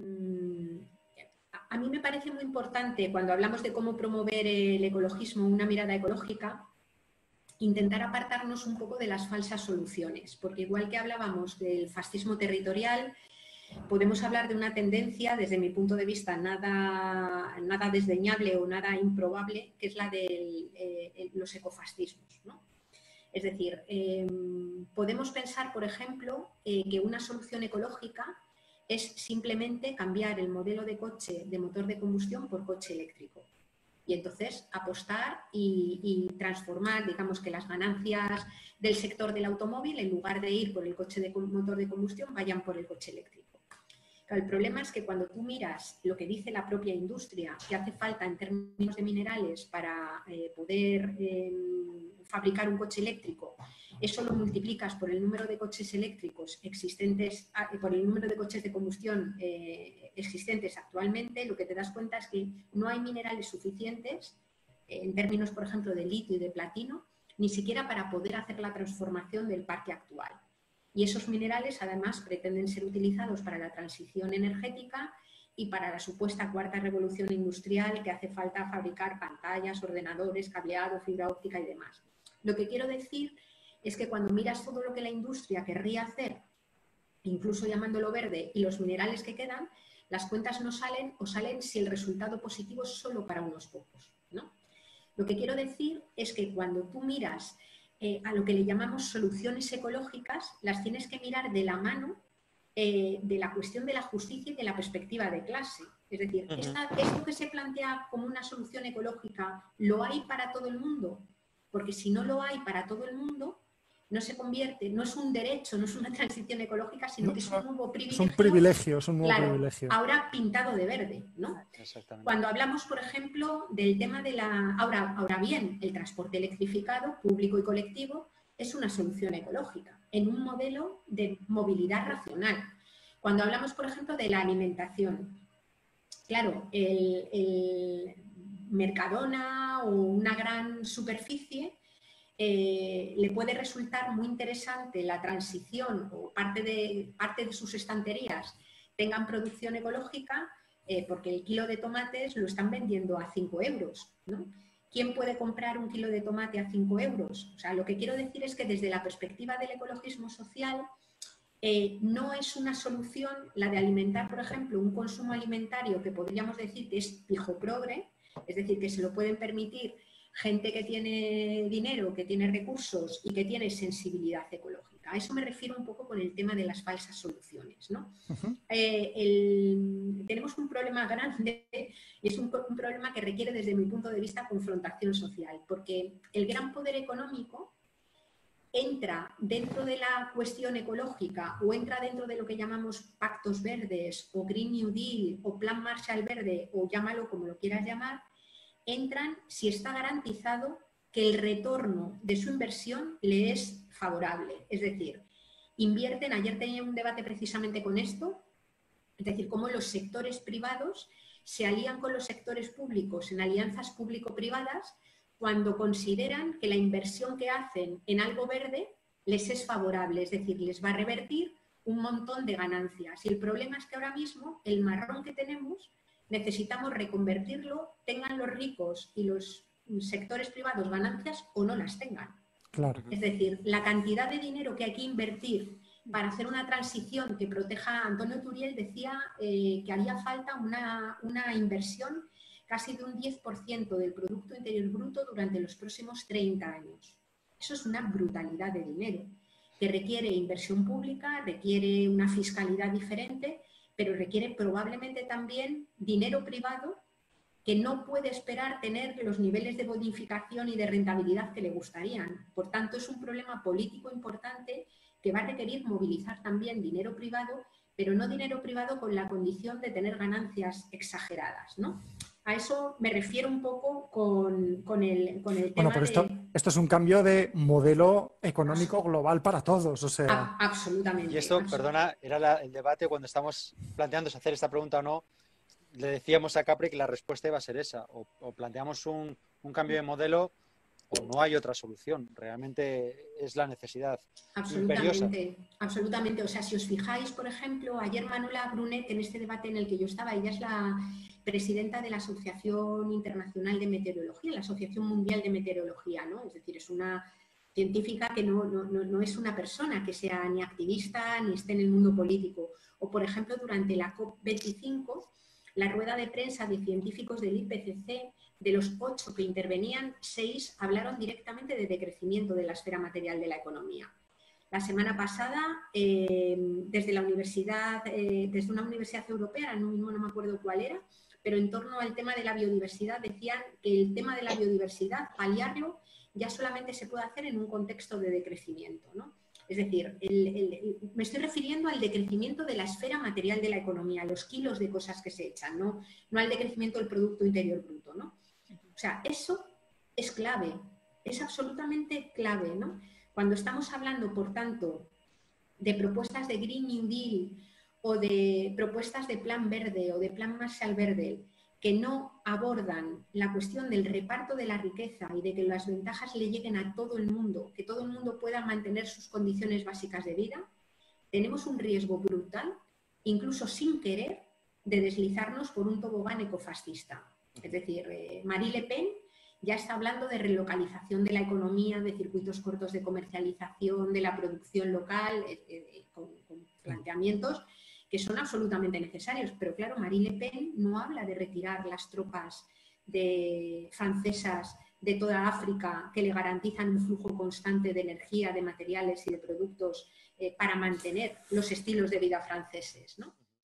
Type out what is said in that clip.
mm, a mí me parece muy importante cuando hablamos de cómo promover el ecologismo, una mirada ecológica, intentar apartarnos un poco de las falsas soluciones, porque igual que hablábamos del fascismo territorial, podemos hablar de una tendencia, desde mi punto de vista, nada, nada desdeñable o nada improbable, que es la de eh, los ecofascismos. Es decir, em, podemos pensar, por ejemplo, eh, que una solución ecológica es simplemente cambiar el modelo de coche de motor de combustión por coche eléctrico. Y entonces apostar y, transformar, digamos que las ganancias del sector del automóvil, en lugar de ir por el coche de motor de combustión, vayan por el coche eléctrico. El problema es que cuando tú miras lo que dice la propia industria, que hace falta en términos de minerales para eh, poder em, fabricar un coche eléctrico eso lo multiplicas por el número de coches eléctricos existentes, ah, por el número de coches de combustión eh, existentes actualmente, lo que te das cuenta es que no hay minerales suficientes, eh, en términos, por ejemplo, de litio y de platino, ni siquiera para poder hacer la transformación del parque actual. Y esos minerales, además, pretenden ser utilizados para la transición energética y para la supuesta cuarta revolución industrial que hace falta fabricar pantallas, ordenadores, cableado, fibra óptica y demás. Lo que quiero decir es que cuando miras todo lo que la industria querría hacer, incluso llamándolo verde, y los minerales que quedan, las cuentas no salen o salen si el resultado positivo es solo para unos pocos. ¿no? Lo que quiero decir es que cuando tú miras eh, a lo que le llamamos soluciones ecológicas, las tienes que mirar de la mano eh, de la cuestión de la justicia y de la perspectiva de clase. Es decir, esto que se plantea como una solución ecológica, ¿lo hay para todo el mundo? Porque si no lo hay para todo el mundo, no se convierte, no es un derecho, no es una transición ecológica, sino que es un nuevo privilegio. Es un privilegio, es un nuevo privilegio. Ahora pintado de verde, ¿no? Cuando hablamos, por ejemplo, del tema de la. Ahora, ahora bien, el transporte electrificado, público y colectivo, es una solución ecológica, en un modelo de movilidad racional. Cuando hablamos, por ejemplo, de la alimentación, claro, el Mercadona o una gran superficie eh, le puede resultar muy interesante la transición o parte de, parte de sus estanterías tengan producción ecológica eh, porque el kilo de tomates lo están vendiendo a 5 euros. ¿Quién puede comprar un kilo de tomate a 5 euros? O sea, lo que quiero decir es que desde la perspectiva del ecologismo social, eh, no es una solución la de alimentar, por ejemplo, un consumo alimentario que podríamos decir que es pijo progre, es decir, que se lo pueden permitir gente que tiene dinero, que tiene recursos y que tiene sensibilidad ecológica. A eso me refiero un poco con el tema de las falsas soluciones. Eh, tenemos un problema grande y es un, problema que requiere desde mi punto de vista confrontación social, porque el gran poder económico entra dentro de la cuestión ecológica o entra dentro de lo que llamamos pactos verdes o Green New Deal o Plan Marshall Verde o llámalo como lo quieras llamar, entran si está garantizado que el retorno de su inversión le es favorable. Es decir, invierten, ayer tenía un debate precisamente con esto, es decir, cómo los sectores privados se alían con los sectores públicos en alianzas público-privadas cuando consideran que la inversión que hacen en algo verde les es favorable, es decir, les va a revertir un montón de ganancias. Y el problema es que ahora mismo el marrón que tenemos necesitamos reconvertirlo, tengan los ricos y los sectores privados ganancias o no las tengan. Claro. Es decir, la cantidad de dinero que hay que invertir para hacer una transición que proteja, Antonio Turiel decía eh, que haría falta una, una inversión casi de un 10% del Producto Interior Bruto durante los próximos 30 años. Eso es una brutalidad de dinero que requiere inversión pública, requiere una fiscalidad diferente pero requiere probablemente también dinero privado que no puede esperar tener los niveles de bonificación y de rentabilidad que le gustarían. Por tanto, es un problema político importante que va a requerir movilizar también dinero privado, pero no dinero privado con la condición de tener ganancias exageradas. ¿no? A eso me refiero un poco con, el, con el tema. Bueno, pero esto, esto es un cambio de modelo económico global para todos, o sea. absolutamente. Y esto, perdona, era el debate cuando estamos planteando si hacer esta pregunta o no. Le decíamos a Capri que la respuesta iba a ser esa, o, planteamos un, cambio de modelo o no hay otra solución. Realmente es la necesidad. Absolutamente, absolutamente. O sea, si os fijáis, por ejemplo, ayer Manuela Brunet, en este debate en el que yo estaba, ella es la presidenta de la Asociación Internacional de Meteorología, la Asociación Mundial de Meteorología, ¿no? Es decir, es una científica que no, no, no, es una persona que sea ni activista ni esté en el mundo político. O, por ejemplo, durante la COP25, la rueda de prensa de científicos del IPCC, de los ocho que intervenían, seis hablaron directamente de decrecimiento de la esfera material de la economía. La semana pasada, eh, desde la universidad, eh, desde una universidad europea, no mismo no me acuerdo cuál era, pero en torno al tema de la biodiversidad decían que el tema de la biodiversidad, paliarlo, ya solamente se puede hacer en un contexto de decrecimiento. ¿no? Es decir, me estoy refiriendo al decrecimiento de la esfera material de la economía, los kilos de cosas que se echan, no, no al decrecimiento del Producto Interior Bruto. ¿no? O sea, eso es clave, es absolutamente clave. ¿no? Cuando estamos hablando, por tanto, de propuestas de Green New Deal o de propuestas de plan verde o de plan Marshall verde, que no abordan la cuestión del reparto de la riqueza y de que las ventajas le lleguen a todo el mundo, que todo el mundo pueda mantener sus condiciones básicas de vida, tenemos un riesgo brutal, incluso sin querer, de deslizarnos por un tobogán ecofascista. Es decir, eh, Marie Le Pen ya está hablando de relocalización de la economía, de circuitos cortos de comercialización, de la producción local, eh, eh, con planteamientos que son absolutamente necesarios. Pero claro, Marine Le Pen no habla de retirar las tropas francesas de toda África que le garantizan un flujo constante de energía, de materiales y de productos eh, para mantener los estilos de vida franceses. ¿no?